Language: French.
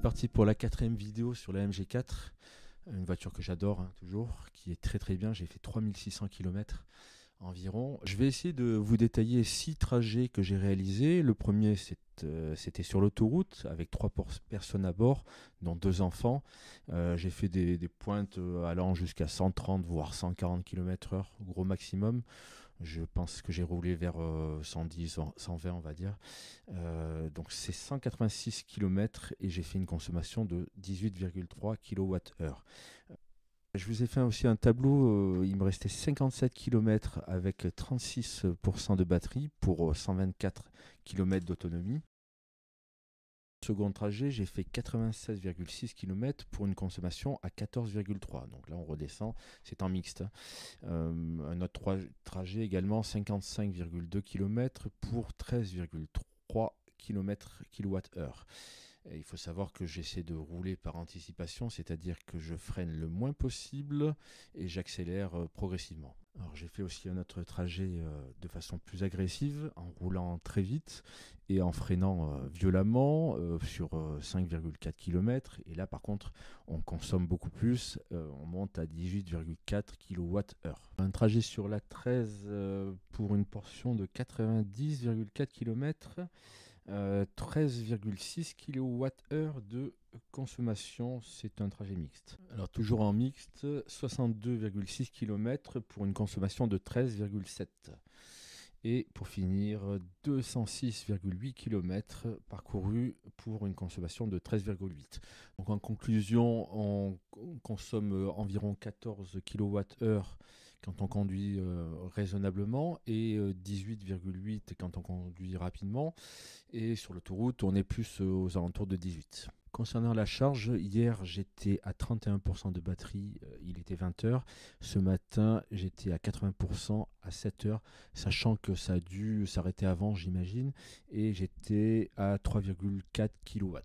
parti pour la quatrième vidéo sur la MG4, une voiture que j'adore hein, toujours, qui est très très bien. J'ai fait 3600 km environ. Je vais essayer de vous détailler six trajets que j'ai réalisés. Le premier, euh, c'était sur l'autoroute avec trois personnes à bord, dont deux enfants. Euh, j'ai fait des, pointes euh, allant jusqu'à 130 voire 140 km/h, gros maximum. Je pense que j'ai roulé vers 110, 120, on va dire. donc c'est 186 km et j'ai fait une consommation de 18,3 kWh. Je vous ai fait aussi un tableau, euh, il me restait 57 km avec 36% de batterie pour 124 euh, km d'autonomie. Second trajet, j'ai fait 96,6 km pour une consommation à 14,3. Donc là, on redescend, c'est en mixte. Euh, un autre trajet également, 55,2 km pour 13,3 km kWh il faut savoir que j'essaie de rouler par anticipation, c'est-à-dire que je freine le moins possible et j'accélère euh, progressivement. Alors j'ai fait aussi un autre trajet euh, de façon plus agressive, en roulant très vite et en freinant euh, violemment sur 5,4 km. Et là par contre, on consomme beaucoup plus, on monte à 18,4 kWh. Un trajet sur la 13 pour une portion de 90,4 km 13,6 kWh de consommation, c'est un trajet mixte. Alors toujours en mixte, 62,6 km pour une consommation de 13,7. Et pour finir, 206,8 km parcourus pour une consommation de 13,8. Donc en conclusion, on consomme environ 14 kWh quand on conduit euh, raisonnablement et 18,8 euh, quand on conduit rapidement. Et sur l'autoroute, on est plus euh, aux alentours de 18. Concernant la charge, hier j'étais à 31% de batterie, il était 20h. Ce matin j'étais à 80% à 7h, sachant que ça a dû s'arrêter avant j'imagine, et j'étais à 3,4 kW.